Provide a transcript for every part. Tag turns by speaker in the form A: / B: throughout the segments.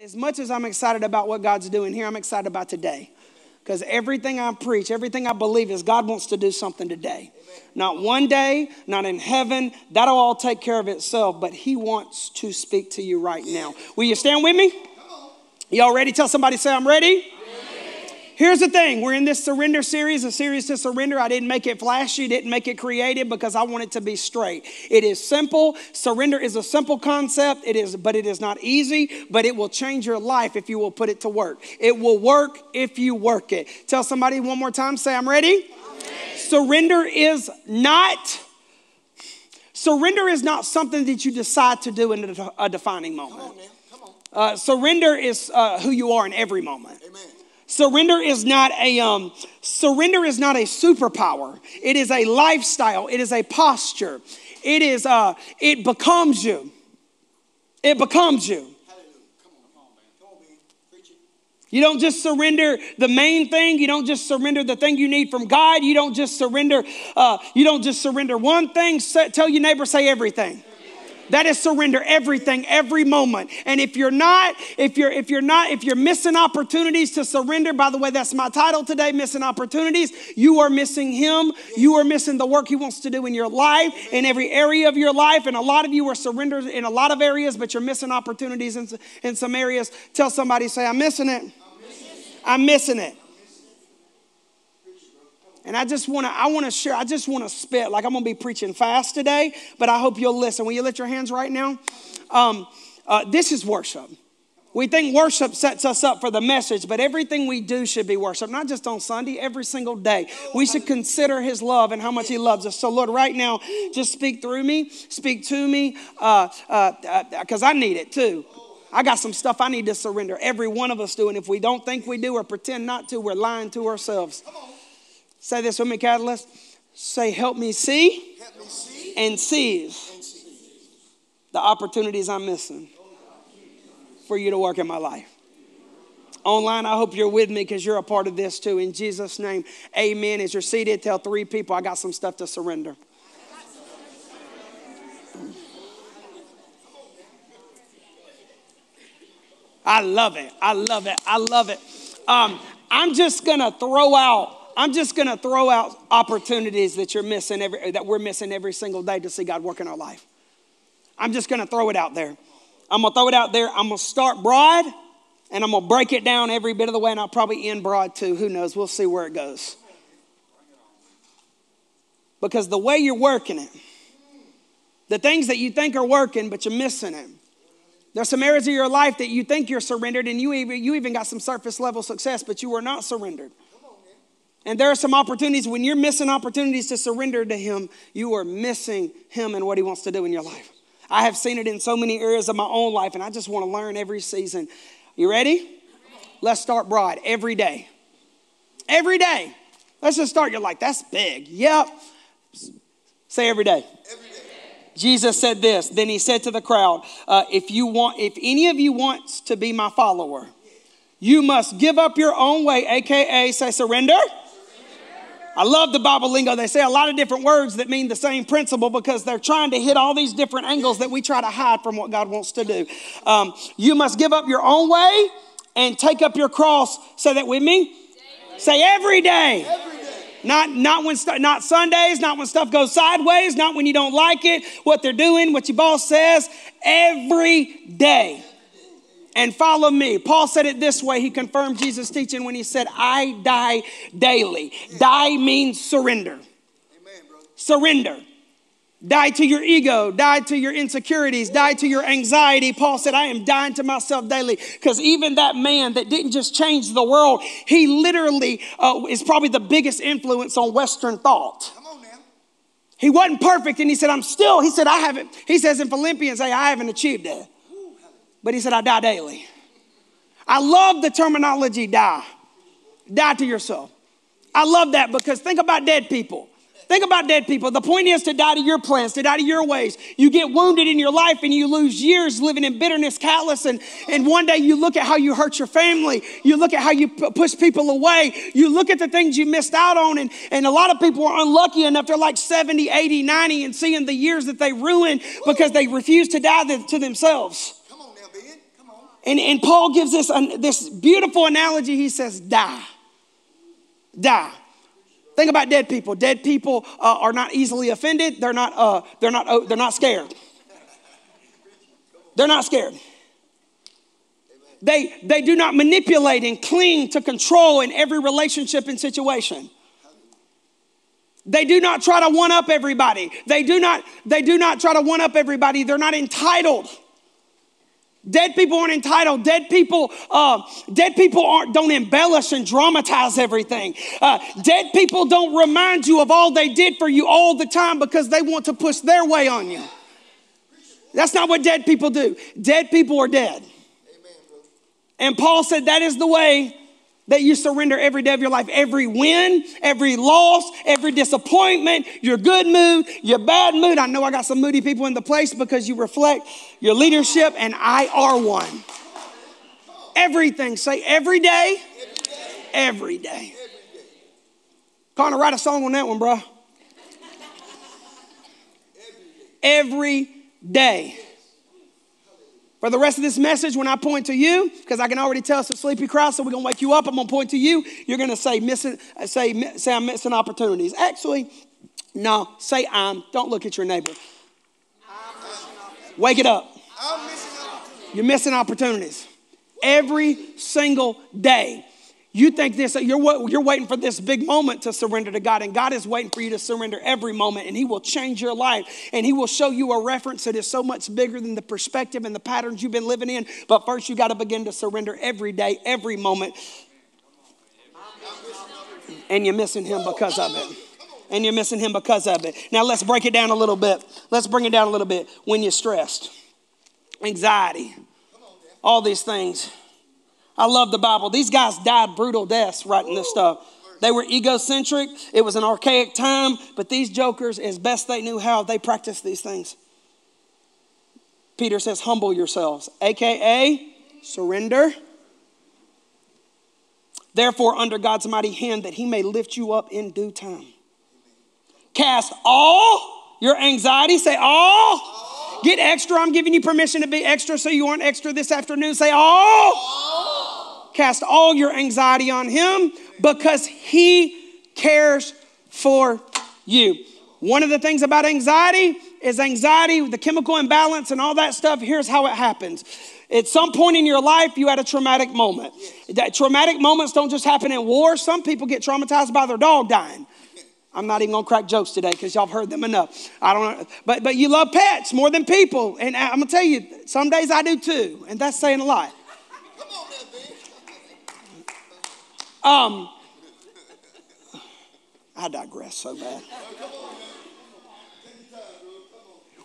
A: As much as I'm excited about what God's doing here, I'm excited about today. Because everything I preach, everything I believe is God wants to do something today. Not one day, not in heaven. That'll all take care of itself, but He wants to speak to you right now. Will you stand with me? Y'all ready? Tell somebody, say, I'm ready. Here's the thing we're in this surrender series, a series to surrender. I didn't make it flashy, didn't make it creative because I want it to be straight. It is simple. Surrender is a simple concept, it is, but it is not easy, but it will change your life if you will put it to work. It will work if you work it. Tell somebody one more time, say, I'm ready. I'm ready. Surrender is not. Surrender is not something that you decide to do in a defining moment. Come on, man. Come on. Uh, surrender is uh, who you are in every moment. Amen. Surrender is not a um, surrender is not a superpower. It is a lifestyle. It is a posture. It is uh, it becomes you. It becomes you. You don't just surrender the main thing. You don't just surrender the thing you need from God. You don't just surrender. Uh, you don't just surrender one thing. tell your neighbor, say everything. That is surrender everything, every moment. And if you're not, if you're if you're not, if you're missing opportunities to surrender, by the way, that's my title today, missing opportunities. You are missing him. You are missing the work he wants to do in your life, in every area of your life. And a lot of you are surrendered in a lot of areas, but you're missing opportunities in, in some areas. Tell somebody, say, I'm missing it. I'm missing it. And I just want to, I want to share, I just want to spit. Like I'm going to be preaching fast today, but I hope you'll listen. Will you lift your hands right now? Um, uh, this is worship. We think worship sets us up for the message, but everything we do should be worship, not just on Sunday, every single day. We should consider His love and how much He loves us. So, Lord, right now, just speak through me, speak to me, because uh, uh, uh I need it too. I got some stuff I need to surrender. Every one of us do, and if we don't think we do or pretend not to, we're lying to ourselves. Say this with me, Catalyst. Say, help me see, help me see and, seize and seize the opportunities I'm missing for you to work in my life. Online, I hope you're with me because you're a part of this too. In Jesus' name, amen. As you're seated, tell three people, I got some stuff to surrender. I love it. I love it. I love it. Um, I'm just going to throw out I'm just going to throw out opportunities that you're missing every, that we're missing every single day to see God work in our life. I'm just going to throw it out there. I'm going to throw it out there. I'm going to start broad and I'm going to break it down every bit of the way and I'll probably end broad too. Who knows? We'll see where it goes. Because the way you're working it, the things that you think are working, but you're missing it. There's some areas of your life that you think you're surrendered and you even, you even got some surface level success, but you are not surrendered. And there are some opportunities when you're missing opportunities to surrender to Him, you are missing Him and what He wants to do in your life. I have seen it in so many areas of my own life, and I just want to learn every season. You ready? Let's start broad every day. Every day. Let's just start. You're like, that's big. Yep. Say every day. Every day. Jesus said this. Then he said to the crowd, uh, "If you want, if any of you wants to be my follower, you must give up your own way, aka say surrender." I love the Bible lingo. They say a lot of different words that mean the same principle because they're trying to hit all these different angles that we try to hide from what God wants to do. Um, you must give up your own way and take up your cross. Say that with me. Say every day. Every day. Not, not when not Sundays, not when stuff goes sideways, not when you don't like it, what they're doing, what your boss says. Every day and follow me. Paul said it this way. He confirmed Jesus' teaching when he said, I die daily. Die means surrender. Amen, surrender. Die to your ego, die to your insecurities, die to your anxiety. Paul said, I am dying to myself daily. Because even that man that didn't just change the world, he literally uh, is probably the biggest influence on Western thought. On, He wasn't perfect, and he said, I'm still, he said, I haven't, he says in Philippians, hey, I haven't achieved that. But he said, I die daily. I love the terminology die. Die to yourself. I love that because think about dead people. Think about dead people. The point is to die to your plans, to die to your ways. You get wounded in your life and you lose years living in bitterness, callous, and, and one day you look at how you hurt your family. You look at how you p- push people away. You look at the things you missed out on. And, and a lot of people are unlucky enough. They're like 70, 80, 90 and seeing the years that they ruined because they refuse to die to themselves. And, and Paul gives this, this beautiful analogy. He says, die. Die. Think about dead people. Dead people uh, are not easily offended. They're not, uh, they're, not, uh, they're not scared. They're not scared. They, they do not manipulate and cling to control in every relationship and situation. They do not try to one up everybody. They do not, they do not try to one up everybody. They're not entitled. Dead people aren't entitled. Dead people, uh, dead people aren't, don't embellish and dramatize everything. Uh, dead people don't remind you of all they did for you all the time because they want to push their way on you. That's not what dead people do. Dead people are dead. And Paul said that is the way that you surrender every day of your life. Every win, every loss, every disappointment, your good mood, your bad mood. I know I got some moody people in the place because you reflect your leadership, and I are one. Everything. Say every day. Every day. Connor, write a song on that one, bro. Every day. For the rest of this message, when I point to you, because I can already tell it's a sleepy crowd, so we're gonna wake you up. I'm gonna point to you. You're gonna say missing, say, say I'm missing opportunities. Actually, no, say I'm. Don't look at your neighbor. Wake it up. You're missing opportunities every single day. You think this, you're, you're waiting for this big moment to surrender to God, and God is waiting for you to surrender every moment, and He will change your life, and He will show you a reference that is so much bigger than the perspective and the patterns you've been living in. But first, you got to begin to surrender every day, every moment. And you're missing Him because of it. And you're missing Him because of it. Now, let's break it down a little bit. Let's bring it down a little bit. When you're stressed, anxiety, all these things I love the Bible. These guys died brutal deaths writing this stuff. They were egocentric. It was an archaic time, but these jokers, as best they knew how, they practiced these things. Peter says, Humble yourselves, aka surrender. Therefore, under God's mighty hand, that he may lift you up in due time. Cast all your anxiety, say all. Get extra. I'm giving you permission to be extra so you aren't extra this afternoon. Say all. all Cast all your anxiety on him because he cares for you. One of the things about anxiety is anxiety, the chemical imbalance, and all that stuff. Here's how it happens. At some point in your life, you had a traumatic moment. That traumatic moments don't just happen in war. Some people get traumatized by their dog dying. I'm not even gonna crack jokes today because y'all heard them enough. I don't know, but but you love pets more than people, and I'm gonna tell you, some days I do too, and that's saying a lot. Um, I digress so bad.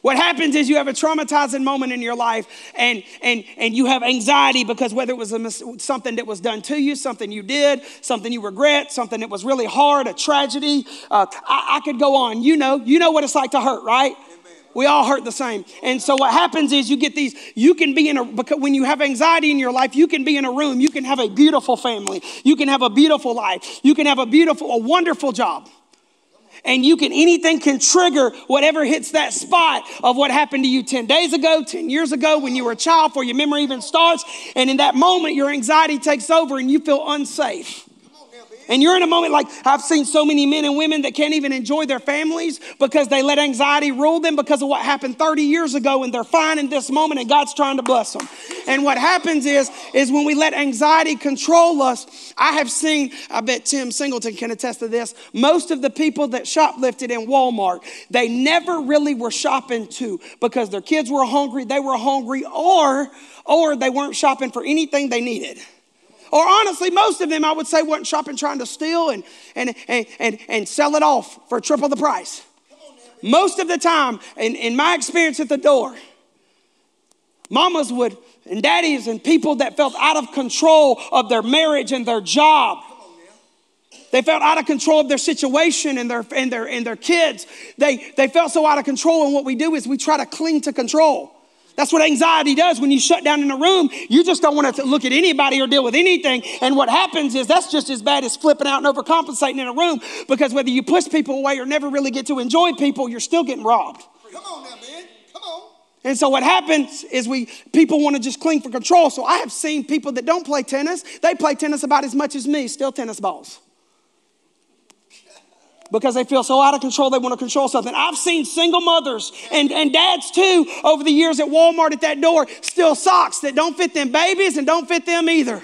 A: What happens is you have a traumatizing moment in your life and, and, and you have anxiety because whether it was mis- something that was done to you, something you did, something you regret, something that was really hard, a tragedy. Uh, I, I could go on. You know, you know what it's like to hurt, right? We all hurt the same. And so what happens is you get these, you can be in a, because when you have anxiety in your life, you can be in a room, you can have a beautiful family, you can have a beautiful life, you can have a beautiful, a wonderful job. And you can, anything can trigger whatever hits that spot of what happened to you 10 days ago, 10 years ago, when you were a child, before your memory even starts. And in that moment, your anxiety takes over and you feel unsafe. And you're in a moment like I've seen so many men and women that can't even enjoy their families because they let anxiety rule them because of what happened 30 years ago and they're fine in this moment and God's trying to bless them. And what happens is is when we let anxiety control us, I have seen, I bet Tim Singleton can attest to this, most of the people that shoplifted in Walmart, they never really were shopping to because their kids were hungry, they were hungry or or they weren't shopping for anything they needed. Or honestly, most of them I would say weren't shopping trying to steal and, and, and, and, and sell it off for triple the price. Most of the time, in, in my experience at the door, mamas would and daddies and people that felt out of control of their marriage and their job. They felt out of control of their situation and their, and their, and their kids. They, they felt so out of control, and what we do is we try to cling to control. That's what anxiety does when you shut down in a room. You just don't want to look at anybody or deal with anything. And what happens is that's just as bad as flipping out and overcompensating in a room because whether you push people away or never really get to enjoy people, you're still getting robbed.
B: Come on now, man. Come on.
A: And so what happens is we people want to just cling for control. So I have seen people that don't play tennis, they play tennis about as much as me, still tennis balls. Because they feel so out of control, they want to control something. I've seen single mothers and, and dads too over the years at Walmart at that door steal socks that don't fit them babies and don't fit them either.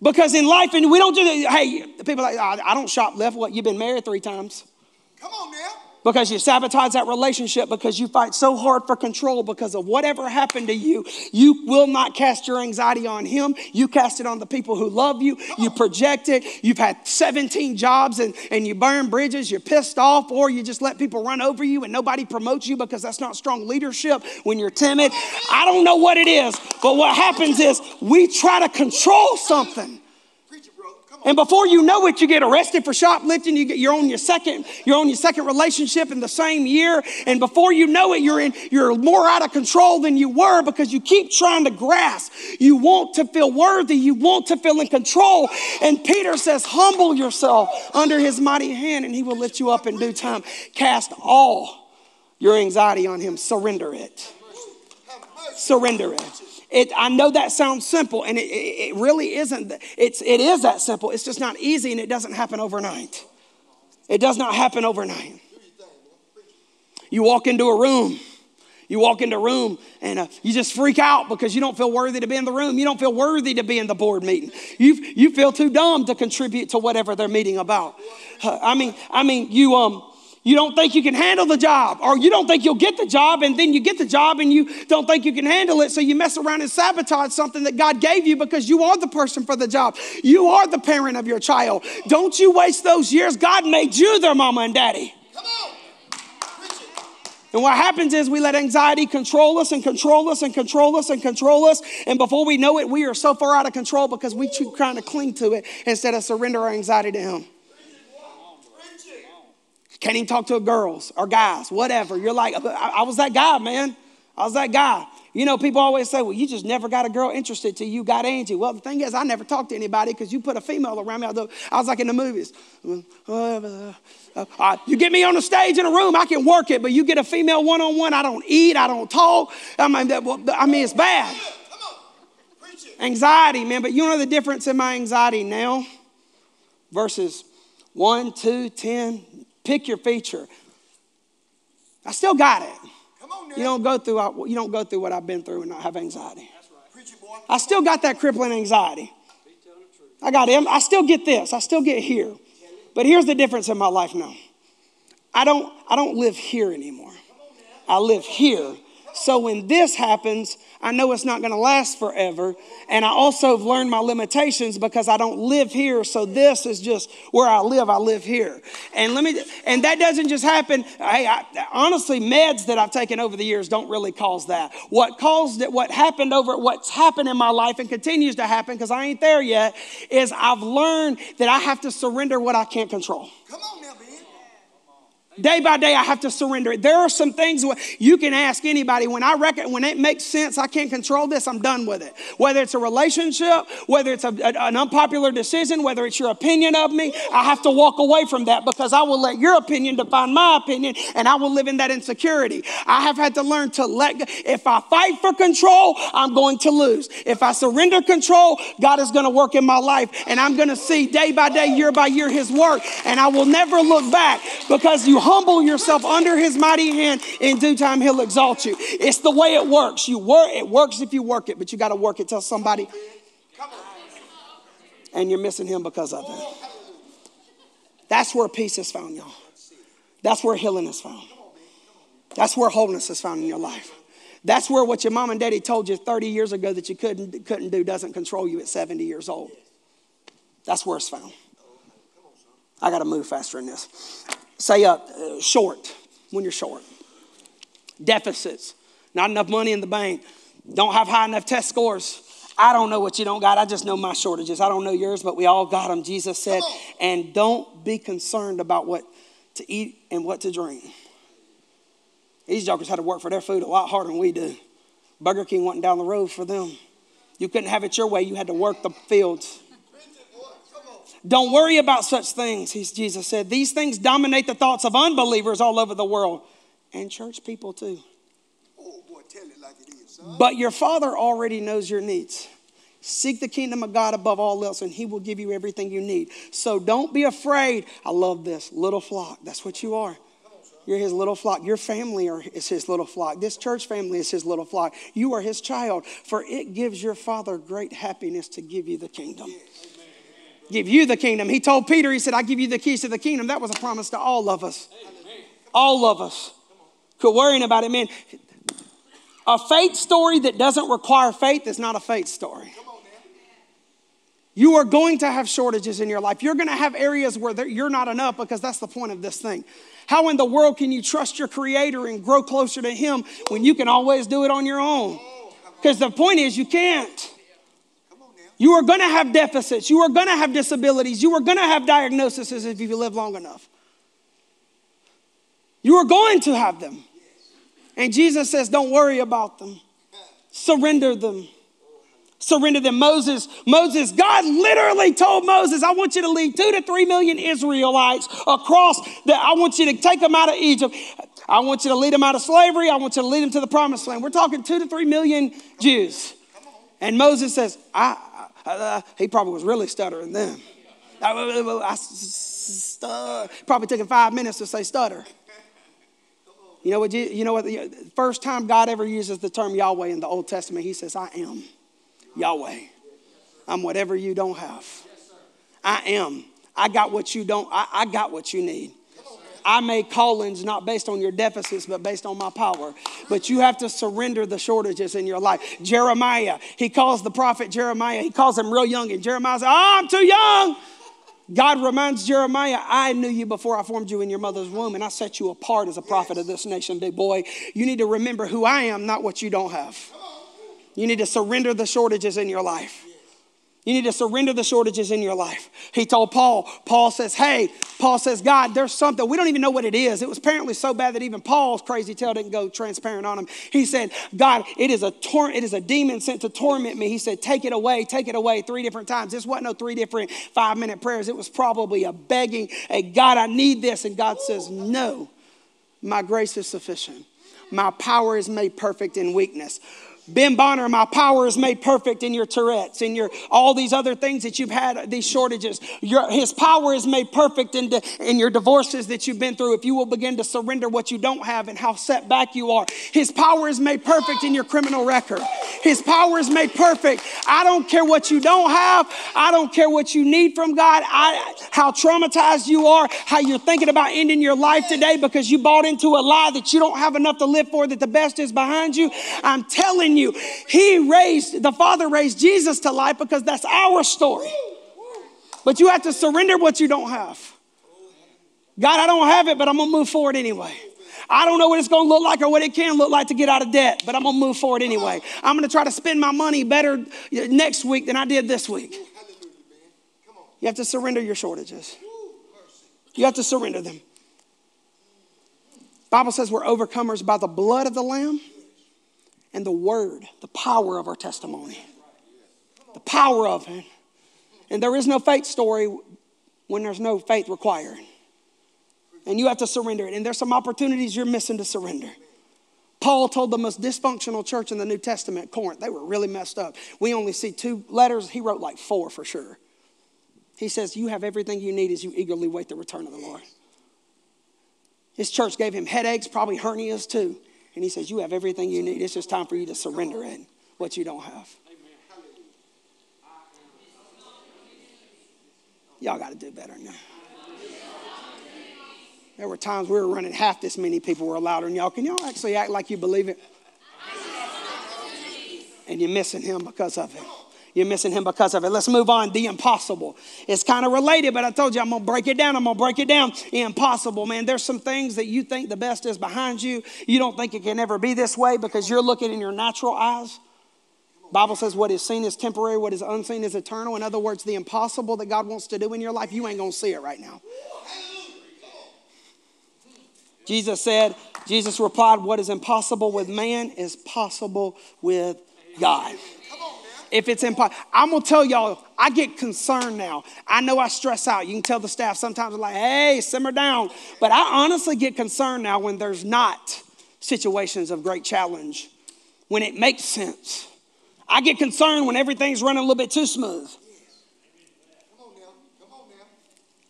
A: Because in life, and we don't do that. Hey, people like, I don't shop left. What? You've been married three times.
B: Come on now
A: because you sabotage that relationship because you fight so hard for control because of whatever happened to you. You will not cast your anxiety on him. You cast it on the people who love you. You project it. You've had 17 jobs and, and you burn bridges. You're pissed off, or you just let people run over you and nobody promotes you because that's not strong leadership when you're timid. I don't know what it is, but what happens is we try to control something. And before you know it, you get arrested for shoplifting. You get, you're on your second, you're on your second relationship in the same year. And before you know it, you're in, you're more out of control than you were because you keep trying to grasp. You want to feel worthy. You want to feel in control. And Peter says, humble yourself under his mighty hand and he will lift you up in due time. Cast all your anxiety on him. Surrender it. Surrender it. It, I know that sounds simple, and it, it, really isn't. It's, it is that simple. It's just not easy, and it doesn't happen overnight. It does not happen overnight. You walk into a room, you walk into a room, and uh, you just freak out because you don't feel worthy to be in the room. You don't feel worthy to be in the board meeting. You, you feel too dumb to contribute to whatever they're meeting about. Uh, I mean, I mean, you um you don't think you can handle the job, or you don't think you'll get the job, and then you get the job and you don't think you can handle it, so you mess around and sabotage something that God gave you because you are the person for the job. You are the parent of your child. Don't you waste those years. God made you their mama and daddy. Come on. And what happens is we let anxiety control us and control us and control us and control us. And before we know it, we are so far out of control because we keep trying to cling to it instead of surrender our anxiety to Him. Can't even talk to girls or guys, whatever. You're like, I, I was that guy, man. I was that guy. You know, people always say, well, you just never got a girl interested till you got Angie. Well, the thing is, I never talked to anybody because you put a female around me. I was like in the movies. Uh, you get me on the stage in a room, I can work it, but you get a female one on one, I don't eat, I don't talk. I mean, I mean, it's bad. Anxiety, man, but you know the difference in my anxiety now versus one, two, ten, Pick your feature. I still got it. Come on now. You don't go through uh, you don't go through what I've been through and not have anxiety. Right. Preach it, boy. I still got that crippling anxiety. I got him. I still get this. I still get here. But here's the difference in my life now. I don't I don't live here anymore. I live here so when this happens, I know it's not going to last forever. And I also have learned my limitations because I don't live here. So this is just where I live. I live here. And let me, and that doesn't just happen. Hey, I, honestly, meds that I've taken over the years don't really cause that. What caused it, what happened over, what's happened in my life and continues to happen because I ain't there yet is I've learned that I have to surrender what I can't control. Come on Day by day, I have to surrender it. There are some things you can ask anybody when I reckon when it makes sense, I can't control this, I'm done with it. Whether it's a relationship, whether it's a, a, an unpopular decision, whether it's your opinion of me, I have to walk away from that because I will let your opinion define my opinion and I will live in that insecurity. I have had to learn to let, if I fight for control, I'm going to lose. If I surrender control, God is going to work in my life and I'm going to see day by day, year by year, His work. And I will never look back because you humble yourself under his mighty hand, in due time he'll exalt you. It's the way it works. You work, it works if you work it, but you got to work it. Tell somebody. And you're missing him because of it. That's where peace is found, y'all. That's where healing is found. That's where wholeness is found in your life. That's where what your mom and daddy told you 30 years ago that you couldn't, couldn't do doesn't control you at 70 years old. That's where it's found. I got to move faster in this. Say uh, short when you're short. Deficits, not enough money in the bank, don't have high enough test scores. I don't know what you don't got. I just know my shortages. I don't know yours, but we all got them, Jesus said. And don't be concerned about what to eat and what to drink. These jokers had to work for their food a lot harder than we do. Burger King went down the road for them. You couldn't have it your way, you had to work the fields. Don't worry about such things, Jesus said. These things dominate the thoughts of unbelievers all over the world and church people too. But your Father already knows your needs. Seek the kingdom of God above all else, and He will give you everything you need. So don't be afraid. I love this little flock. That's what you are. You're his little flock. Your family is his little flock. This church family is his little flock. You are his child, for it gives your father great happiness to give you the kingdom. Give you the kingdom. He told Peter, he said, I give you the keys to the kingdom. That was a promise to all of us. All of us. Quit worrying about it, man. A faith story that doesn't require faith is not a faith story. You are going to have shortages in your life. You're going to have areas where you're not enough because that's the point of this thing. How in the world can you trust your Creator and grow closer to Him when you can always do it on your own? Because the point is, you can't. You are going to have deficits. You are going to have disabilities. You are going to have diagnoses if you live long enough. You are going to have them. And Jesus says, don't worry about them, surrender them surrender them. Moses, Moses, God literally told Moses, I want you to lead two to three million Israelites across the, I want you to take them out of Egypt. I want you to lead them out of slavery. I want you to lead them to the promised land. We're talking two to three million Jews. And Moses says, I, uh, he probably was really stuttering then. I, I, probably taking five minutes to say stutter. You know what? You know what? The first time God ever uses the term Yahweh in the Old Testament, He says, "I am." Yahweh. I'm whatever you don't have. I am. I got what you don't, I, I got what you need. I make callings not based on your deficits, but based on my power. But you have to surrender the shortages in your life. Jeremiah, he calls the prophet Jeremiah, he calls him real young, and Jeremiah says, Oh, I'm too young. God reminds Jeremiah, I knew you before I formed you in your mother's womb, and I set you apart as a prophet of this nation, big boy. You need to remember who I am, not what you don't have. You need to surrender the shortages in your life. You need to surrender the shortages in your life. He told Paul, Paul says, Hey, Paul says, God, there's something. We don't even know what it is. It was apparently so bad that even Paul's crazy tail didn't go transparent on him. He said, God, it is a tor- it is a demon sent to torment me. He said, Take it away, take it away three different times. This wasn't no three different five minute prayers. It was probably a begging, a God, I need this. And God says, No, my grace is sufficient. My power is made perfect in weakness. Ben Bonner, my power is made perfect in your Tourette's, in your all these other things that you've had, these shortages. Your, his power is made perfect in, the, in your divorces that you've been through. If you will begin to surrender what you don't have and how set back you are, His power is made perfect in your criminal record. His power is made perfect. I don't care what you don't have. I don't care what you need from God. I, how traumatized you are, how you're thinking about ending your life today because you bought into a lie that you don't have enough to live for, that the best is behind you. I'm telling you, He raised, the Father raised Jesus to life because that's our story. But you have to surrender what you don't have. God, I don't have it, but I'm gonna move forward anyway. I don't know what it's gonna look like or what it can look like to get out of debt, but I'm gonna move forward anyway. I'm gonna try to spend my money better next week than I did this week. You have to surrender your shortages. You have to surrender them. Bible says we're overcomers by the blood of the Lamb and the word, the power of our testimony. The power of it. And there is no faith story when there's no faith required. And you have to surrender it. And there's some opportunities you're missing to surrender. Paul told the most dysfunctional church in the New Testament, Corinth, they were really messed up. We only see two letters. He wrote like four for sure. He says, You have everything you need as you eagerly wait the return of the Lord. His church gave him headaches, probably hernias too. And he says, You have everything you need. It's just time for you to surrender it, what you don't have. Y'all got to do better now. There were times we were running half this many people were louder than y'all. Can y'all actually act like you believe it? And you're missing him because of it. You're missing him because of it. Let's move on. The impossible. It's kind of related, but I told you I'm going to break it down. I'm going to break it down. The impossible, man. There's some things that you think the best is behind you. You don't think it can ever be this way because you're looking in your natural eyes. Bible says what is seen is temporary, what is unseen is eternal. In other words, the impossible that God wants to do in your life, you ain't going to see it right now. Jesus said, Jesus replied, What is impossible with man is possible with God if it's impossible. I'm gonna tell y'all, I get concerned now. I know I stress out. You can tell the staff sometimes, I'm like, hey, simmer down. But I honestly get concerned now when there's not situations of great challenge when it makes sense. I get concerned when everything's running a little bit too smooth.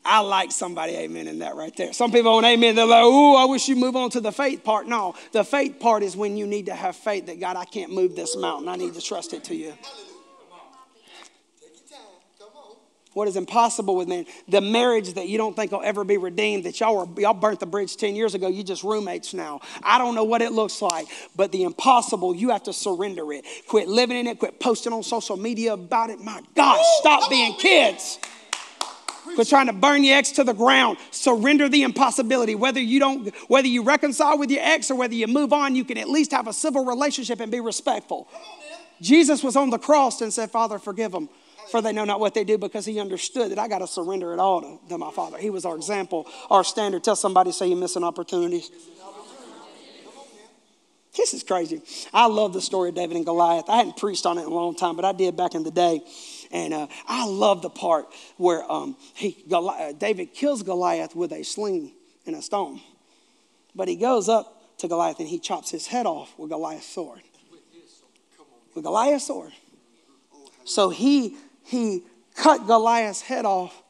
A: I like somebody amen in that right there. Some people on amen, they're like, oh, I wish you move on to the faith part. No, the faith part is when you need to have faith that God, I can't move this mountain. I need to trust it to you. what is impossible with man. The marriage that you don't think will ever be redeemed, that y'all were y'all burnt the bridge 10 years ago, you just roommates now. I don't know what it looks like, but the impossible, you have to surrender it. Quit living in it, quit posting on social media about it. My gosh, stop being kids. Quit trying to burn your ex to the ground. Surrender the impossibility. Whether you don't, whether you reconcile with your ex or whether you move on, you can at least have a civil relationship and be respectful. Jesus was on the cross and said, Father, forgive them for they know not what they do because he understood that I got to surrender it all to, to, my father. He was our example, our standard. Tell somebody, say you're missing opportunities. This is crazy. I love the story of David and Goliath. I hadn't preached on it in a long time, but I did back in the day. And uh, I love the part where um, he, Goli- uh, David kills Goliath with a sling and a stone. But he goes up to Goliath and he chops his head off with Goliath's sword. With Goliath's sword. So he he cut Goliath's head off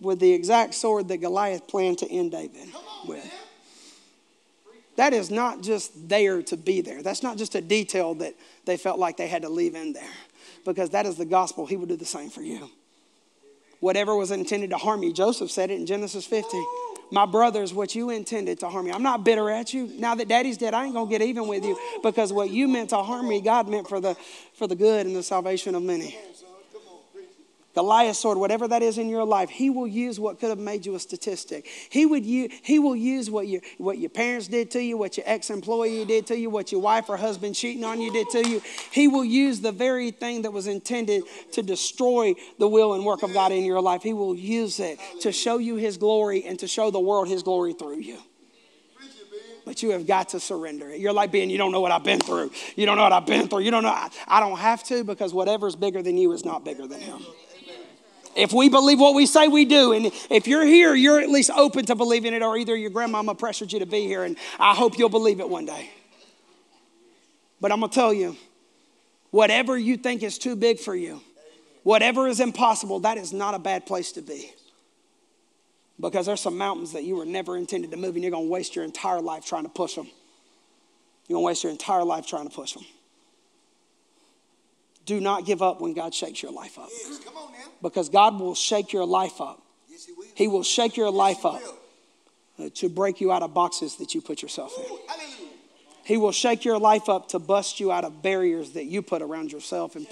A: with the exact sword that Goliath planned to end David with. That is not just there to be there. That's not just a detail that they felt like they had to leave in there. Because that is the gospel. He will do the same for you. Whatever was intended to harm you, Joseph said it in Genesis 50. My brothers, what you intended to harm me. I'm not bitter at you. Now that daddy's dead, I ain't gonna get even with you because what you meant to harm me, God meant for the for the good and the salvation of many. Goliath's sword, whatever that is in your life, he will use what could have made you a statistic. He, would use, he will use what, you, what your parents did to you, what your ex employee did to you, what your wife or husband cheating on you did to you. He will use the very thing that was intended to destroy the will and work of God in your life. He will use it to show you his glory and to show the world his glory through you but you have got to surrender it. You're like being, you don't know what I've been through. You don't know what I've been through. You don't know. I, I don't have to because whatever's bigger than you is not bigger than him. If we believe what we say we do, and if you're here, you're at least open to believing it, or either your grandmama pressured you to be here, and I hope you'll believe it one day. But I'm gonna tell you, whatever you think is too big for you, whatever is impossible, that is not a bad place to be. Because there's some mountains that you were never intended to move, and you're gonna waste your entire life trying to push them. You're gonna waste your entire life trying to push them. Do not give up when God shakes your life up. Yes, because God will shake your life up. Yes, he, will. he will shake your yes, life up uh, to break you out of boxes that you put yourself in. Ooh, he will shake your life up to bust you out of barriers that you put around yourself. And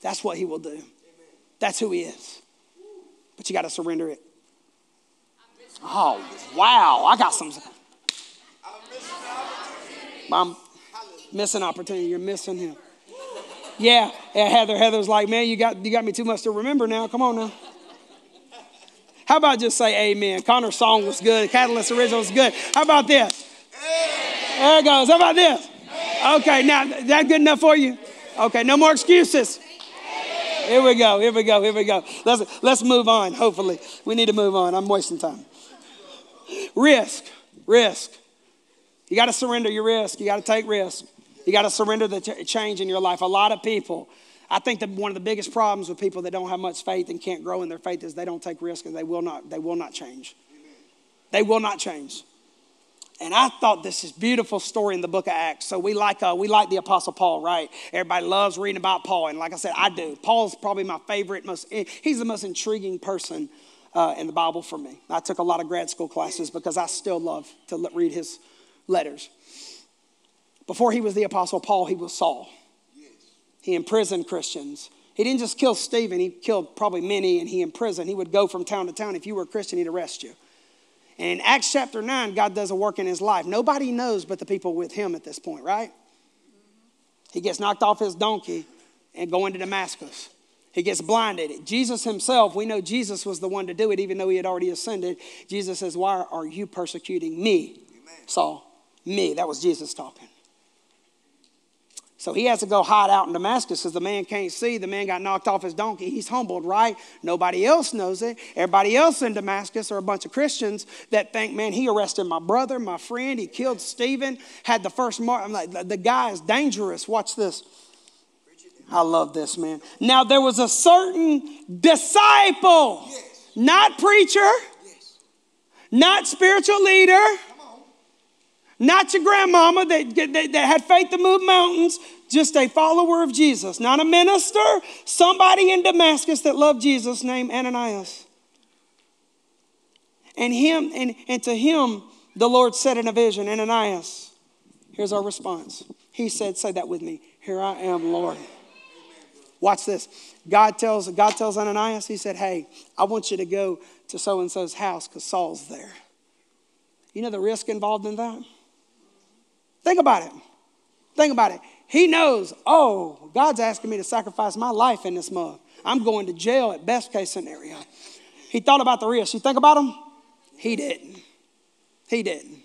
A: that's what he will do. That's who he is. But you got to surrender it. Oh, wow. I got some. I'm missing opportunity. You're missing him. Yeah, yeah, Heather. Heather's like, man, you got you got me too much to remember now. Come on now. How about just say amen? Connor's song was good. Catalyst original was good. How about this? There it goes. How about this? Okay, now that good enough for you? Okay, no more excuses. Here we go. Here we go. Here we go. Let's let's move on. Hopefully, we need to move on. I'm wasting time. Risk, risk. You got to surrender your risk. You got to take risk. You got to surrender the t- change in your life. A lot of people, I think that one of the biggest problems with people that don't have much faith and can't grow in their faith is they don't take risks and they will not, they will not change. They will not change. And I thought this is beautiful story in the book of Acts. So we like uh, we like the Apostle Paul, right? Everybody loves reading about Paul, and like I said, I do. Paul's probably my favorite. Most he's the most intriguing person uh, in the Bible for me. I took a lot of grad school classes because I still love to read his letters. Before he was the Apostle Paul, he was Saul. He imprisoned Christians. He didn't just kill Stephen, he killed probably many and he imprisoned. He would go from town to town. If you were a Christian, he'd arrest you. And in Acts chapter 9, God does a work in his life. Nobody knows but the people with him at this point, right? He gets knocked off his donkey and going to Damascus. He gets blinded. Jesus himself, we know Jesus was the one to do it, even though he had already ascended. Jesus says, Why are you persecuting me, Saul? Me. That was Jesus talking. So he has to go hide out in Damascus because the man can't see. The man got knocked off his donkey. He's humbled, right? Nobody else knows it. Everybody else in Damascus are a bunch of Christians that think, man, he arrested my brother, my friend. He killed Stephen, had the first mark. I'm like, the guy is dangerous. Watch this. I love this, man. Now, there was a certain disciple, yes. not preacher, yes. not spiritual leader not your grandmama that, that, that had faith to move mountains, just a follower of Jesus, not a minister, somebody in Damascus that loved Jesus named Ananias. And him and, and to him the Lord said in a vision, Ananias, here's our response. He said, say that with me. Here I am, Lord. Watch this. God tells, God tells Ananias, he said, Hey, I want you to go to so and so's house because Saul's there. You know the risk involved in that? Think about it. Think about it. He knows, oh, God's asking me to sacrifice my life in this mug. I'm going to jail at best case scenario. He thought about the risk. You think about him? He didn't. He didn't.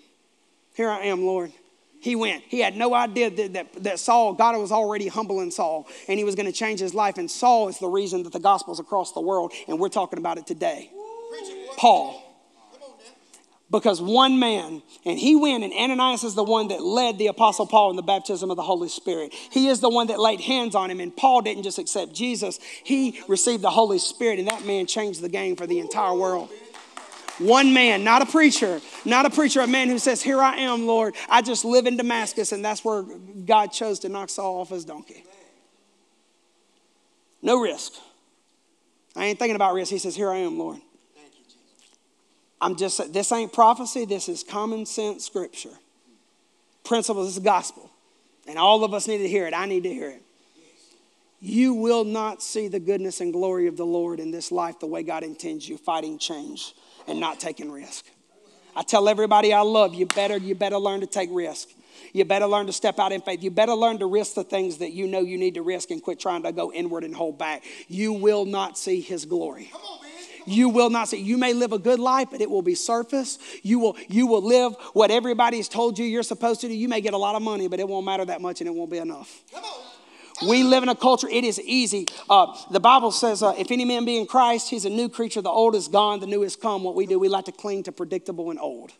A: Here I am, Lord. He went. He had no idea that, that, that Saul, God was already humbling Saul, and he was going to change his life. And Saul is the reason that the gospel's across the world, and we're talking about it today. Paul because one man, and he went, and Ananias is the one that led the Apostle Paul in the baptism of the Holy Spirit. He is the one that laid hands on him, and Paul didn't just accept Jesus, he received the Holy Spirit, and that man changed the game for the entire world. One man, not a preacher, not a preacher, a man who says, Here I am, Lord. I just live in Damascus, and that's where God chose to knock Saul off his donkey. No risk. I ain't thinking about risk. He says, Here I am, Lord. I'm just, this ain't prophecy, this is common sense scripture. Principles, this is gospel. And all of us need to hear it. I need to hear it. You will not see the goodness and glory of the Lord in this life the way God intends you, fighting change and not taking risk. I tell everybody I love you better, you better learn to take risk. You better learn to step out in faith. You better learn to risk the things that you know you need to risk and quit trying to go inward and hold back. You will not see his glory. You will not see. You may live a good life, but it will be surface. You will, you will live what everybody's told you you're supposed to do. You may get a lot of money, but it won't matter that much and it won't be enough. We live in a culture, it is easy. Uh, the Bible says, uh, if any man be in Christ, he's a new creature. The old is gone, the new is come. What we do, we like to cling to predictable and old.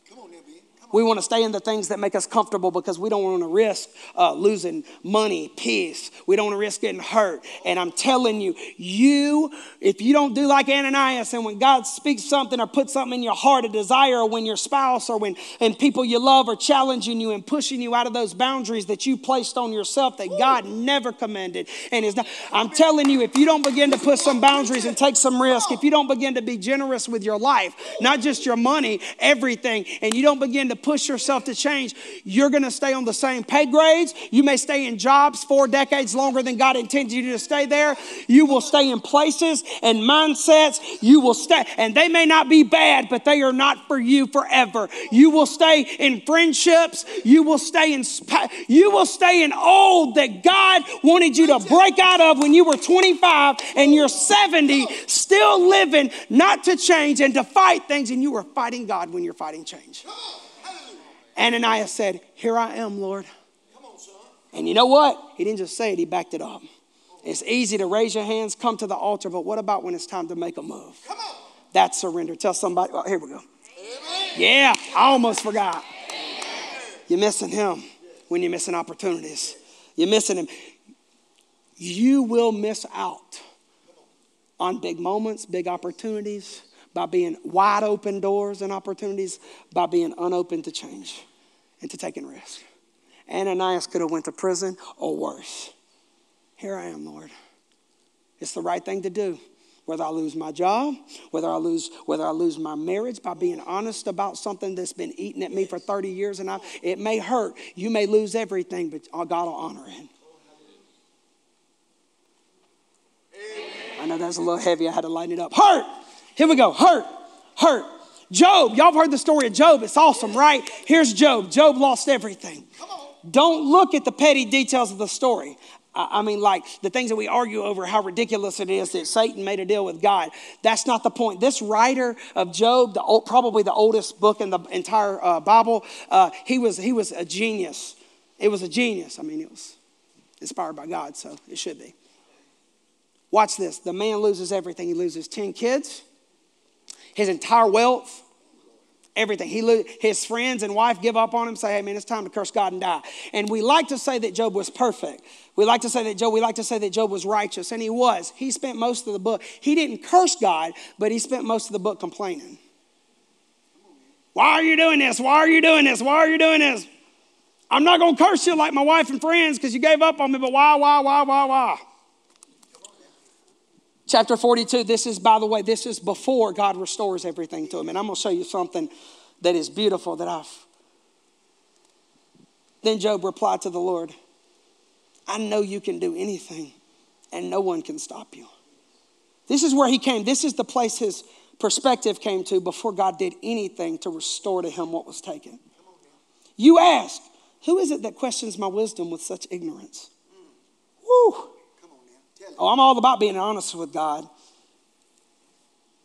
A: We want to stay in the things that make us comfortable because we don't want to risk uh, losing money, peace. We don't want to risk getting hurt. And I'm telling you, you, if you don't do like Ananias and when God speaks something or puts something in your heart, a desire, or when your spouse or when and people you love are challenging you and pushing you out of those boundaries that you placed on yourself that God never commanded and is not. I'm telling you, if you don't begin to put some boundaries and take some risk, if you don't begin to be generous with your life, not just your money, everything, and you don't begin to push yourself to change, you're going to stay on the same pay grades. You may stay in jobs four decades longer than God intended you to stay there. You will stay in places and mindsets. You will stay, and they may not be bad, but they are not for you forever. You will stay in friendships. You will stay in, you will stay in old that God wanted you to break out of when you were 25 and you're 70, still living, not to change and to fight things, and you were fighting God when you're fighting change. Ananias said, Here I am, Lord. On, and you know what? He didn't just say it, he backed it up. It's easy to raise your hands, come to the altar, but what about when it's time to make a move? That's surrender. Tell somebody, oh, here we go. Amen. Yeah, I almost forgot. Amen. You're missing him when you're missing opportunities. You're missing him. You will miss out on big moments, big opportunities by being wide open doors and opportunities, by being unopen to change and to taking risks. Ananias could have went to prison or worse. Here I am, Lord. It's the right thing to do. Whether I lose my job, whether I lose, whether I lose my marriage by being honest about something that's been eating at me for 30 years and I, it may hurt. You may lose everything, but uh, God will honor it. I know that's a little heavy. I had to lighten it up. Hurt! Here we go. Hurt, hurt. Job, y'all have heard the story of Job. It's awesome, right? Here's Job. Job lost everything. Don't look at the petty details of the story. I mean, like the things that we argue over how ridiculous it is that Satan made a deal with God. That's not the point. This writer of Job, the old, probably the oldest book in the entire uh, Bible, uh, he was he was a genius. It was a genius. I mean, it was inspired by God, so it should be. Watch this. The man loses everything. He loses 10 kids, his entire wealth, everything. He lo- his friends and wife give up on him, say, hey man, it's time to curse God and die. And we like to say that Job was perfect. We like to say that Job, we like to say that Job was righteous, and he was. He spent most of the book. He didn't curse God, but he spent most of the book complaining. Why are you doing this? Why are you doing this? Why are you doing this? I'm not gonna curse you like my wife and friends because you gave up on me, but why, why, why, why, why? Chapter 42, this is, by the way, this is before God restores everything to him. And I'm going to show you something that is beautiful that I've. Then Job replied to the Lord, I know you can do anything, and no one can stop you. This is where he came. This is the place his perspective came to before God did anything to restore to him what was taken. You ask, Who is it that questions my wisdom with such ignorance? Woo! Oh, I'm all about being honest with God.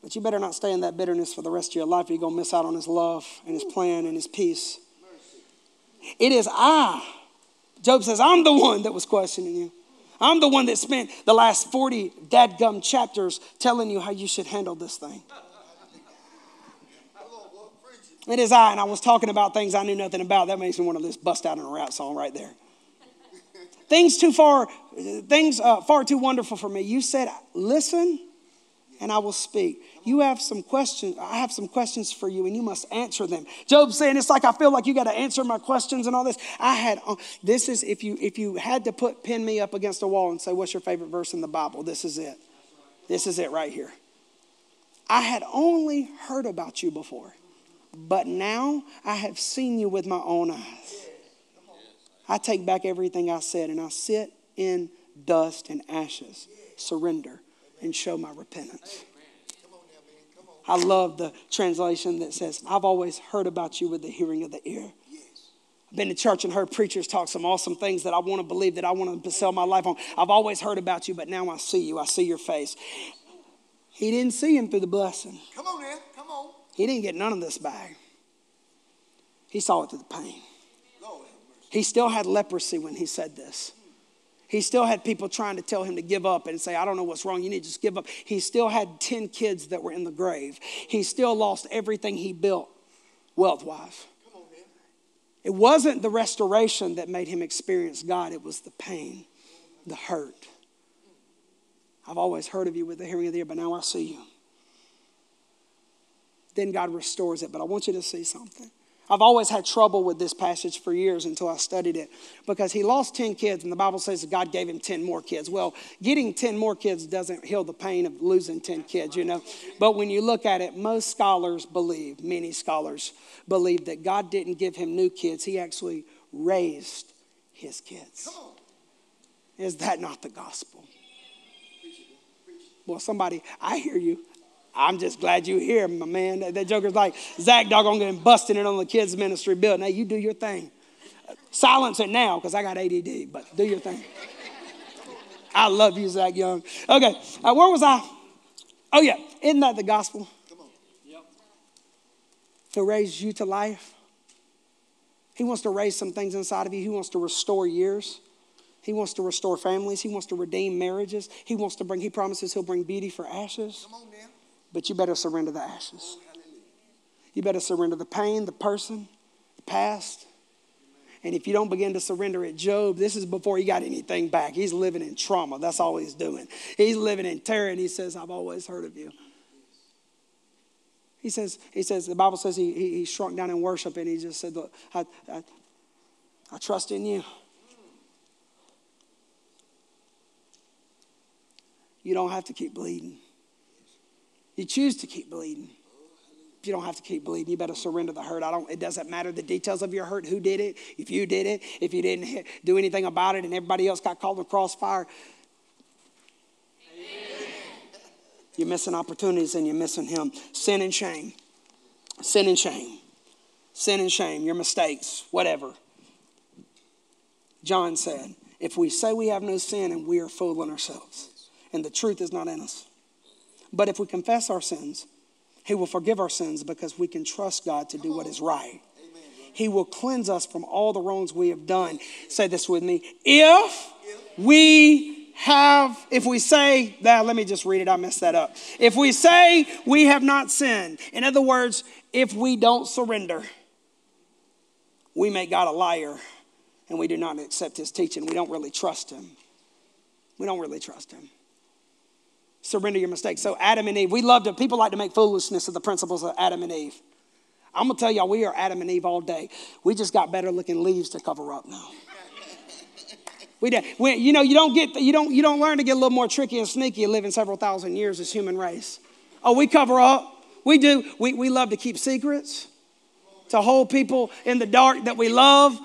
A: But you better not stay in that bitterness for the rest of your life. You're going to miss out on His love and His plan and His peace. It is I. Job says, I'm the one that was questioning you. I'm the one that spent the last 40 dadgum chapters telling you how you should handle this thing. It is I, and I was talking about things I knew nothing about. That makes me want to just bust out in a rap song right there. Things too far, things far too wonderful for me. You said, listen and I will speak. You have some questions. I have some questions for you, and you must answer them. Job saying, "It's like I feel like you got to answer my questions and all this." I had uh, this is if you if you had to put pin me up against a wall and say, "What's your favorite verse in the Bible?" This is it. This is it right here. I had only heard about you before, but now I have seen you with my own eyes. I take back everything I said and I sit in dust and ashes, surrender, and show my repentance. I love the translation that says, I've always heard about you with the hearing of the ear. I've been to church and heard preachers talk some awesome things that I want to believe that I want to sell my life on. I've always heard about you, but now I see you. I see your face. He didn't see him through the blessing.
B: Come on now, come on.
A: He didn't get none of this back. He saw it through the pain. He still had leprosy when he said this. He still had people trying to tell him to give up and say, I don't know what's wrong. You need to just give up. He still had 10 kids that were in the grave. He still lost everything he built wealth wise. It wasn't the restoration that made him experience God, it was the pain, the hurt. I've always heard of you with the hearing of the ear, but now I see you. Then God restores it. But I want you to see something. I've always had trouble with this passage for years until I studied it because he lost 10 kids and the Bible says that God gave him 10 more kids. Well, getting 10 more kids doesn't heal the pain of losing 10 kids, you know. But when you look at it, most scholars believe, many scholars believe that God didn't give him new kids, he actually raised his kids. Is that not the gospel? Well, somebody, I hear you. I'm just glad you're here, my man. That joker's like, Zach doggone getting busting it on the kids' ministry building. Hey, you do your thing. Silence it now because I got ADD, but do your thing. I love you, Zach Young. Okay, uh, where was I? Oh, yeah. Isn't that the gospel? Come on. Yep. To raise you to life. He wants to raise some things inside of you. He wants to restore years. He wants to restore families. He wants to redeem marriages. He wants to bring, he promises he'll bring beauty for ashes. Come on, man. But you better surrender the ashes. You better surrender the pain, the person, the past. And if you don't begin to surrender it, Job, this is before he got anything back. He's living in trauma. That's all he's doing. He's living in terror, and he says, I've always heard of you. He says, he says, the Bible says he, he, he shrunk down in worship and he just said, Look, I, I, I trust in you. You don't have to keep bleeding. You choose to keep bleeding. You don't have to keep bleeding. You better surrender the hurt. I don't. It doesn't matter the details of your hurt. Who did it? If you did it. If you didn't do anything about it, and everybody else got called in the crossfire. Amen. You're missing opportunities, and you're missing Him. Sin and shame. Sin and shame. Sin and shame. Your mistakes. Whatever. John said, "If we say we have no sin, and we are fooling ourselves, and the truth is not in us." But if we confess our sins, He will forgive our sins because we can trust God to do what is right. He will cleanse us from all the wrongs we have done. Say this with me. If we have, if we say that, let me just read it, I messed that up. If we say we have not sinned, in other words, if we don't surrender, we make God a liar and we do not accept his teaching. We don't really trust him. We don't really trust him. Surrender your mistakes. So, Adam and Eve, we love to, people like to make foolishness of the principles of Adam and Eve. I'm gonna tell y'all, we are Adam and Eve all day. We just got better looking leaves to cover up now. We, we, you know, you don't get, you don't, you don't learn to get a little more tricky and sneaky living several thousand years as human race. Oh, we cover up. We do. We, we love to keep secrets, to hold people in the dark that we love.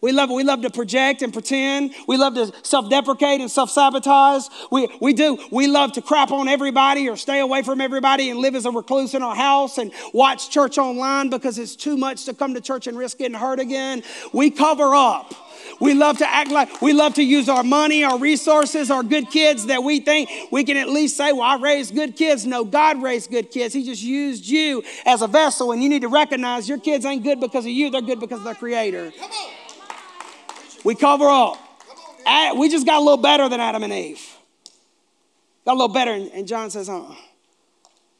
A: We love, we love to project and pretend. We love to self deprecate and self sabotage. We, we do. We love to crap on everybody or stay away from everybody and live as a recluse in our house and watch church online because it's too much to come to church and risk getting hurt again. We cover up. We love to act like we love to use our money, our resources, our good kids that we think we can at least say, Well, I raised good kids. No, God raised good kids. He just used you as a vessel, and you need to recognize your kids ain't good because of you, they're good because of their creator. We cover up. We just got a little better than Adam and Eve. Got a little better. And John says, uh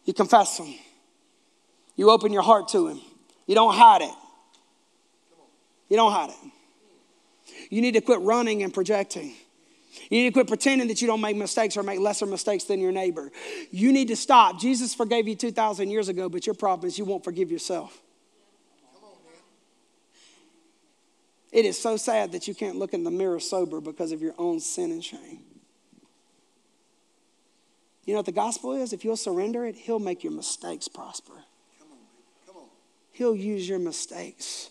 A: You confess him. You open your heart to him. You don't hide it. You don't hide it. You need to quit running and projecting. You need to quit pretending that you don't make mistakes or make lesser mistakes than your neighbor. You need to stop. Jesus forgave you 2,000 years ago, but your problem is you won't forgive yourself. It is so sad that you can't look in the mirror sober because of your own sin and shame. You know what the gospel is? If you'll surrender it, He'll make your mistakes prosper. Come on, Come on. He'll use your mistakes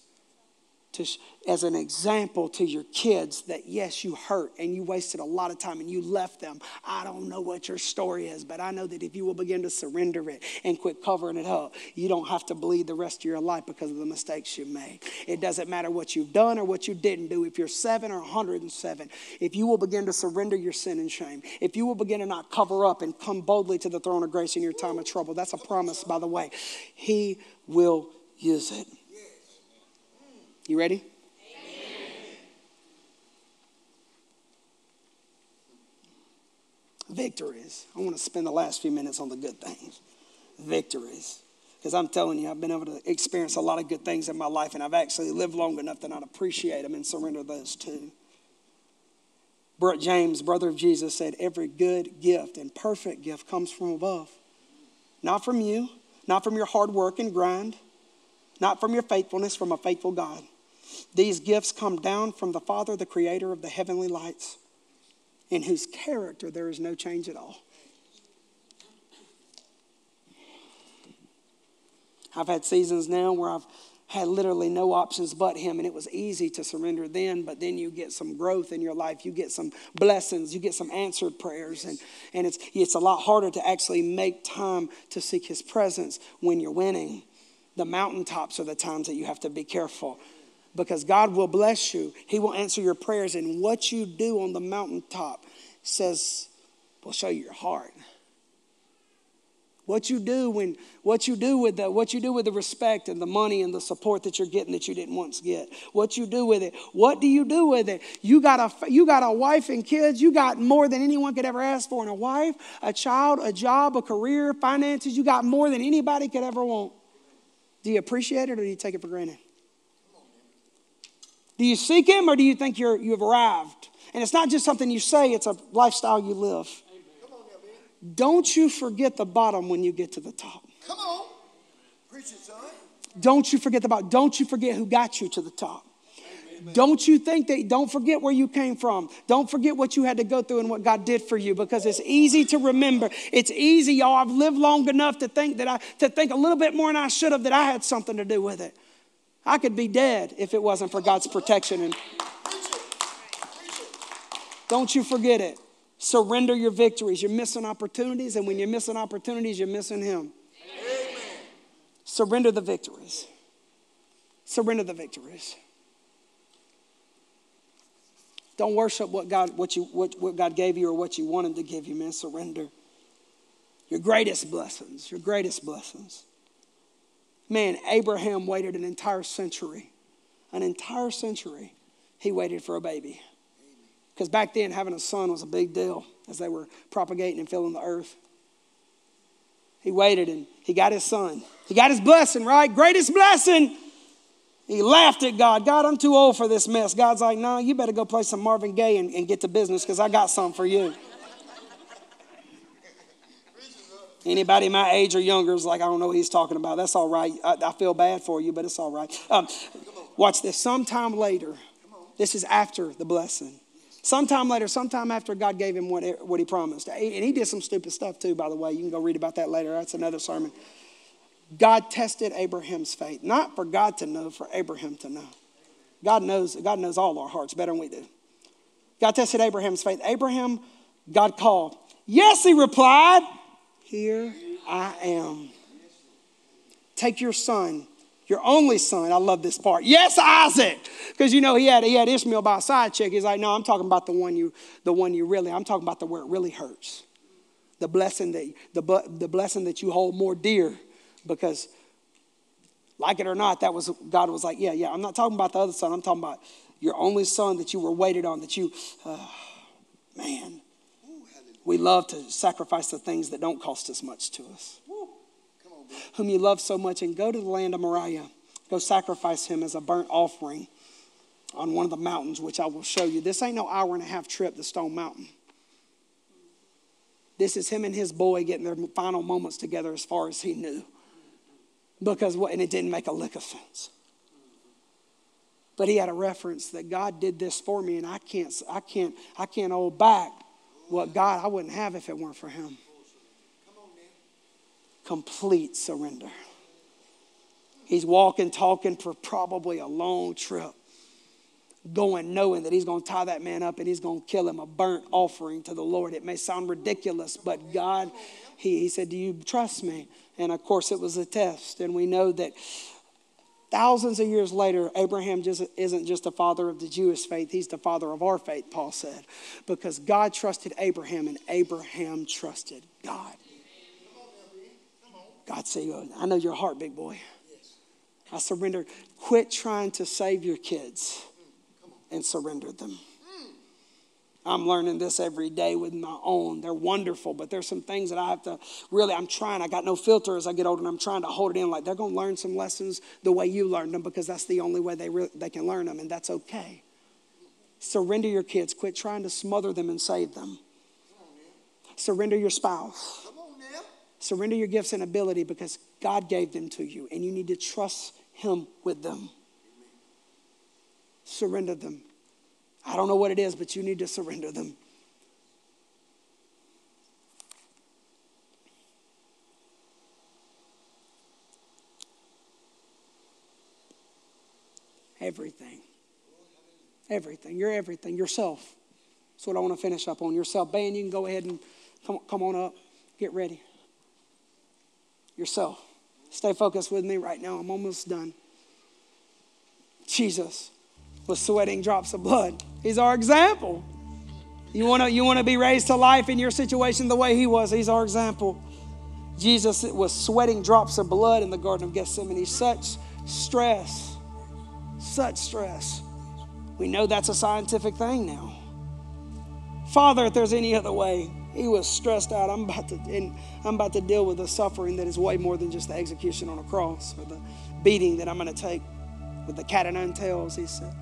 A: to, as an example to your kids that yes, you hurt and you wasted a lot of time and you left them. I don't know what your story is, but I know that if you will begin to surrender it and quit covering it up, you don't have to bleed the rest of your life because of the mistakes you made. It doesn't matter what you've done or what you didn't do. If you're seven or 107, if you will begin to surrender your sin and shame, if you will begin to not cover up and come boldly to the throne of grace in your time of trouble, that's a promise, by the way. He will use it. You ready? Victories. I want to spend the last few minutes on the good things. Victories. Because I'm telling you, I've been able to experience a lot of good things in my life, and I've actually lived long enough that I'd appreciate them and surrender those too. James, brother of Jesus, said, Every good gift and perfect gift comes from above. Not from you, not from your hard work and grind, not from your faithfulness, from a faithful God. These gifts come down from the Father, the creator of the heavenly lights, in whose character there is no change at all. I've had seasons now where I've had literally no options but him and it was easy to surrender then but then you get some growth in your life. You get some blessings. You get some answered prayers. And, and it's, it's a lot harder to actually make time to seek his presence when you're winning. The mountaintops are the times that you have to be careful because God will bless you. He will answer your prayers. And what you do on the mountaintop says, will show you your heart. What you do when what you do with the what you do with the respect and the money and the support that you're getting that you didn't once get. What you do with it. What do you do with it? You got a you got a wife and kids. You got more than anyone could ever ask for in a wife, a child, a job, a career, finances. You got more than anybody could ever want. Do you appreciate it or do you take it for granted? Do you seek Him or do you think you're, you've arrived? And it's not just something you say, it's a lifestyle you live. Don't you forget the bottom when you get to the top. Come on. Preach it, son. Don't you forget the bottom. Don't you forget who got you to the top. Don't you think that, don't forget where you came from. Don't forget what you had to go through and what God did for you because it's easy to remember. It's easy, y'all. I've lived long enough to think that I, to think a little bit more than I should have that I had something to do with it. I could be dead if it wasn't for God's protection. And don't you forget it. Surrender your victories. You're missing opportunities, and when you're missing opportunities, you're missing Him. Amen. Surrender the victories. Surrender the victories. Don't worship what God, what, you, what, what God gave you or what you wanted to give you, man. Surrender. Your greatest blessings, your greatest blessings Man, Abraham waited an entire century. An entire century, he waited for a baby. Because back then, having a son was a big deal as they were propagating and filling the earth. He waited and he got his son. He got his blessing, right? Greatest blessing. He laughed at God. God, I'm too old for this mess. God's like, no, you better go play some Marvin Gaye and, and get to business because I got some for you. Anybody my age or younger is like, I don't know what he's talking about. That's all right. I, I feel bad for you, but it's all right. Um, watch this. Sometime later, this is after the blessing. Sometime later, sometime after God gave him what, what he promised. And he did some stupid stuff too, by the way. You can go read about that later. That's another sermon. God tested Abraham's faith, not for God to know, for Abraham to know. God knows, God knows all our hearts better than we do. God tested Abraham's faith. Abraham, God called. Yes, he replied. Here I am. Take your son, your only son. I love this part. Yes, Isaac. Because you know he had he had Ishmael by a side check. He's like, no, I'm talking about the one you, the one you really, I'm talking about the where it really hurts. The blessing that the, the blessing that you hold more dear because like it or not, that was God was like, yeah, yeah. I'm not talking about the other son. I'm talking about your only son that you were waited on. That you, uh, man, we love to sacrifice the things that don't cost as much to us. Whom you love so much, and go to the land of Moriah. Go sacrifice him as a burnt offering on one of the mountains, which I will show you. This ain't no hour and a half trip to Stone Mountain. This is him and his boy getting their final moments together as far as he knew. Because what, and it didn't make a lick of sense. But he had a reference that God did this for me, and I can't, I can't, I can't hold back what God I wouldn't have if it weren't for him. Complete surrender. He's walking, talking for probably a long trip, going knowing that he's going to tie that man up and he's going to kill him a burnt offering to the Lord. It may sound ridiculous, but God, he, he said, Do you trust me? And of course, it was a test. And we know that thousands of years later, Abraham just isn't just the father of the Jewish faith, he's the father of our faith, Paul said. Because God trusted Abraham and Abraham trusted God. God said, I know your heart, big boy. I surrender. Quit trying to save your kids and surrender them. I'm learning this every day with my own. They're wonderful, but there's some things that I have to really, I'm trying. I got no filter as I get older, and I'm trying to hold it in. Like they're going to learn some lessons the way you learned them because that's the only way they, re- they can learn them, and that's okay. Surrender your kids. Quit trying to smother them and save them. Surrender your spouse. Surrender your gifts and ability because God gave them to you, and you need to trust Him with them. Surrender them. I don't know what it is, but you need to surrender them. Everything. Everything. You're everything. Yourself. That's what I want to finish up on. Yourself. Band, you can go ahead and come, come on up. Get ready. Yourself. Stay focused with me right now. I'm almost done. Jesus was sweating drops of blood. He's our example. You want to you want to be raised to life in your situation the way he was. He's our example. Jesus was sweating drops of blood in the Garden of Gethsemane. Such stress, such stress. We know that's a scientific thing now. Father, if there's any other way, he was stressed out. I'm about to, and I'm about to deal with a suffering that is way more than just the execution on a cross or the beating that I'm going to take with the cat and nine tails. He said.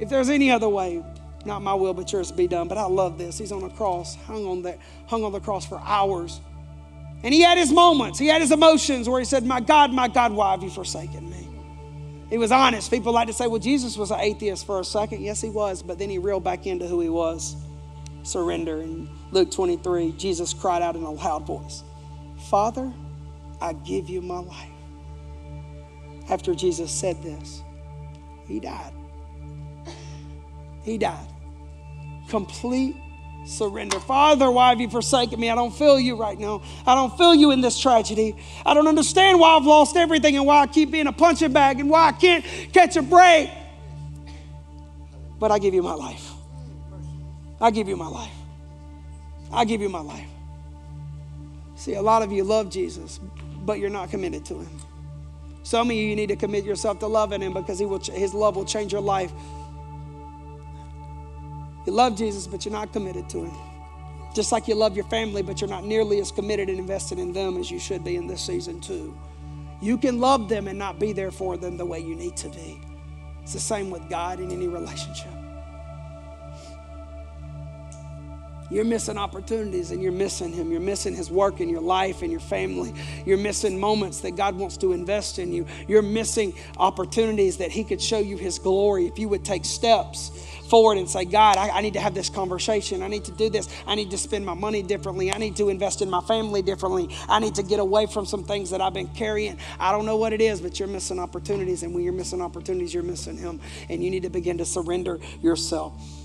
A: If there's any other way, not my will, but yours be done. But I love this. He's on a cross, hung on that, hung on the cross for hours. And he had his moments, he had his emotions where he said, My God, my God, why have you forsaken me? He was honest. People like to say, well, Jesus was an atheist for a second. Yes, he was, but then he reeled back into who he was. Surrender. In Luke 23, Jesus cried out in a loud voice, Father, I give you my life. After Jesus said this, he died. He died. Complete surrender. Father, why have you forsaken me? I don't feel you right now. I don't feel you in this tragedy. I don't understand why I've lost everything and why I keep being a punching bag and why I can't catch a break. But I give you my life. I give you my life. I give you my life. See, a lot of you love Jesus, but you're not committed to him. Some of you, you need to commit yourself to loving Him because he will, His love will change your life. You love Jesus, but you're not committed to Him. Just like you love your family, but you're not nearly as committed and invested in them as you should be in this season, too. You can love them and not be there for them the way you need to be. It's the same with God in any relationship. You're missing opportunities and you're missing Him. You're missing His work in your life and your family. You're missing moments that God wants to invest in you. You're missing opportunities that He could show you His glory if you would take steps forward and say, God, I, I, need to have this conversation. I need to do this. I need to spend my money differently. I need to invest in my family differently. I need to get away from some things that I've been carrying. I don't know what it is, but you're missing opportunities. And when you're missing opportunities, you're missing Him. And you need to begin to surrender yourself.